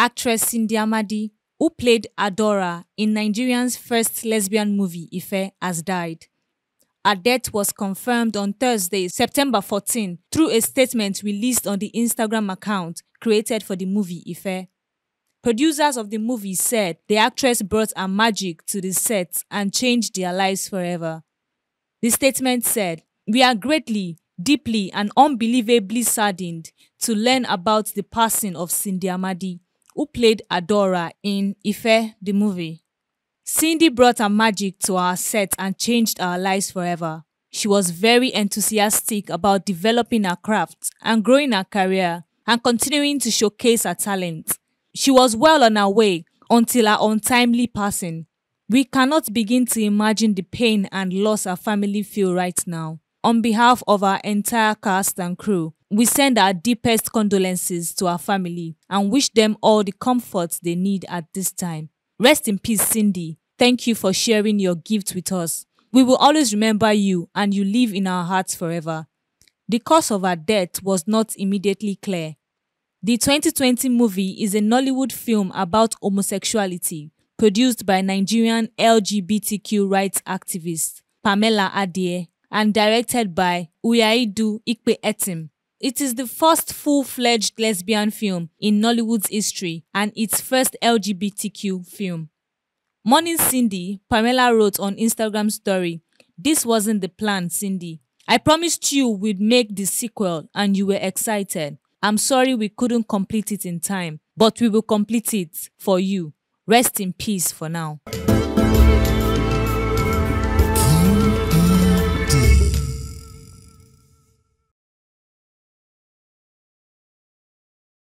Actress Cindy Amadi, who played Adaora in Nigerian's first lesbian movie Ife, has died. Her death was confirmed on Thursday, September 14, through a statement released on the Instagram account created for the movie Ife. Producers of the movie said the actress brought her magic to the set and changed their lives forever. The statement said, We are greatly, deeply, and unbelievably saddened to learn about the passing of Cindy Amadi, who played Adaora in Ife, the movie. Cindy brought her magic to our set and changed our lives forever. She was very enthusiastic about developing her craft and growing her career and continuing to showcase her talent. She was well on her way until her untimely passing. We cannot begin to imagine the pain and loss our family feel right now. On behalf of our entire cast and crew, we send our deepest condolences to our family and wish them all the comfort they need at this time. Rest in peace, Cindy. Thank you for sharing your gift with us. We will always remember you and you live in our hearts forever. The cause of her death was not immediately clear. The 2020 movie is a Nollywood film about homosexuality, produced by Nigerian LGBTQ rights activist Pamela Adie and directed by Uyaiedu Ikpe Etim. It is the first full-fledged lesbian film in Nollywood's history and its first LGBTQ film. Mourning Cindy, Pamela wrote on Instagram story, This wasn't the plan, Cindy. I promised you we'd make the sequel and you were excited. I'm sorry we couldn't complete it in time, but we will complete it for you. Rest in peace for now.